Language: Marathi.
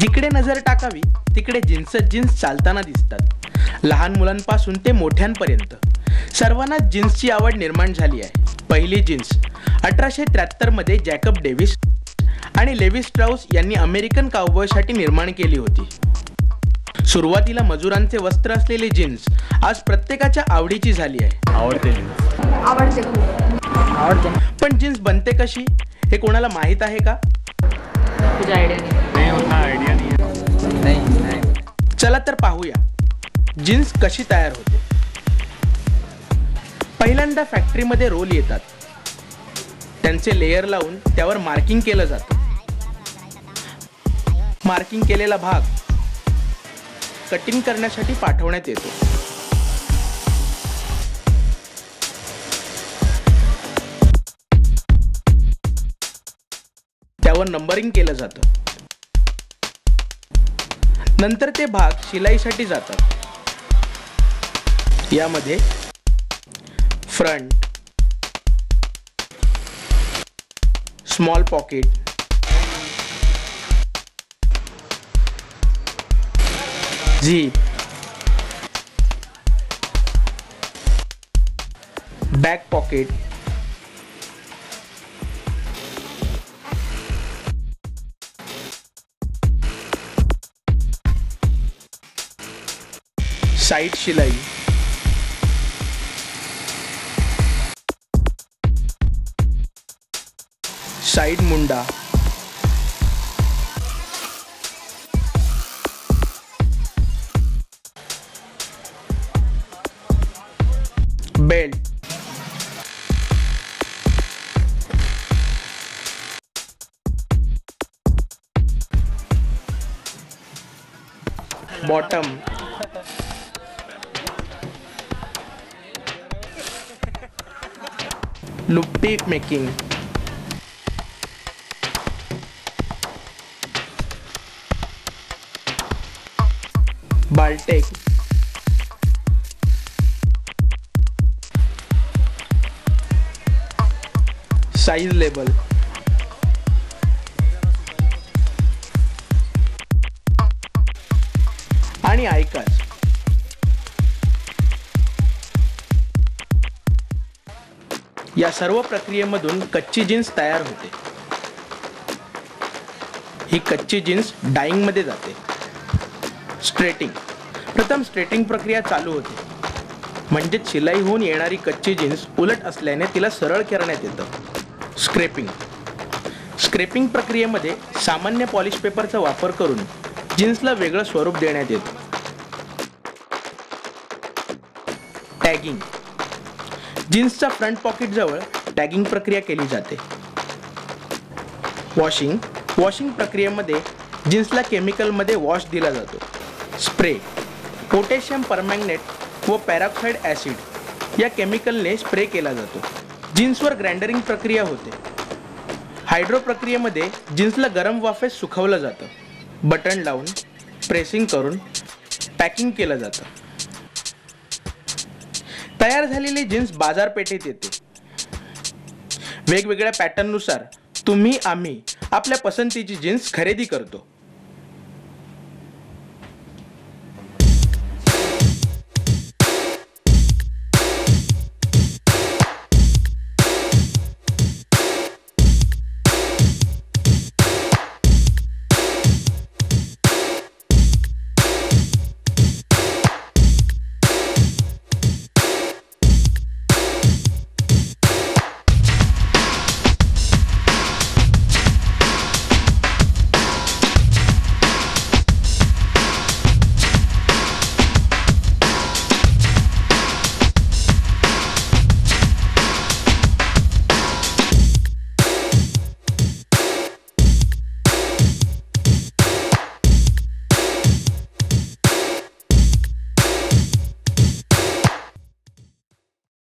जिकडे नजर टाकावी तिकडे जीन्स जीन्स चालताना दिसतात. लहान मुलांपासून ते मोठ्यांपर्यंत. सर्वांना जीन्सची आवड निर्माण झाली आहे. पहिली जीन्स अठराशे त्र्याहत्तरमध्ये जॅकब डेव्हिस आणि लेविस ट्राऊस यांनी अमेरिकन काउबॉयसाठी निर्माण केली होती. सुरुवातीला मजुरांचे वस्त्र असलेली जीन्स आज प्रत्येकाच्या आवडीची झाली आहे. आवडते जीन्स आवडते आवडते. पण जीन्स बनते कशी? हे कोणाला माहीत आहे का? तुझ्या आयडिया नाही होता आयडिया नाही नाही नाही. चला तर पाहूया. जीन्स कशी तयार होते? पहिल्यांदा फॅक्टरीमध्ये रोल येतात. त्यांचे लेयर लावून त्यावर मार्किंग केलं जातं. मार्किंग केलेला भाग कटिंग करण्यासाठी पाठवण्यात येतो. त्यावर नंबरिंग केलं जातं. नंतर ते भाग शिलाईसाठी जातात. यामध्ये फ्रंट स्मॉल पॉकेट जी। बैक पॉकेट साइड सिलाई। Side Munda. Belt bottom लुप्टी making Beltek Size label आणि ऐकाच या सर्व प्रक्रियेमधून कच्ची जीन्स तयार होते. ही कच्ची जीन्स डाईंगमध्ये जाते. स्ट्रेटिंग प्रथम स्ट्रेटिंग प्रक्रिया चालू होते. म्हणजेच शिलाई होऊन येणारी कच्ची जीन्स उलट असल्याने तिला सरळ करण्यात येतं. स्क्रेपिंग स्क्रेपिंग प्रक्रियेमध्ये सामान्य पॉलिश पेपरचा वापर करून जीन्सला वेगळं स्वरूप देण्यात येतं. टॅगिंग जीन्सच्या फ्रंट पॉकेट जवळ टॅगिंग प्रक्रिया केली जाते. वॉशिंग वॉशिंग प्रक्रियेमध्ये जीन्सला केमिकलमध्ये वॉश दिला जातो. स्प्रे पोटॅशियम परमॅग्नेट व पॅरॉक्साईड ॲसिड या केमिकलने स्प्रे केला जातो. जीन्सवर ग्रँडरिंग प्रक्रिया होते. हायड्रो प्रक्रियेमध्ये जीन्सला गरम वाफेत सुकवलं जातं. बटन लावून प्रेसिंग करून पॅकिंग केलं जातं. तयार झालेली जीन्स बाजारपेठेत येते. वेगवेगळ्या पॅटर्ननुसार तुम्ही आम्ही आपल्या पसंतीची जीन्स खरेदी करतो.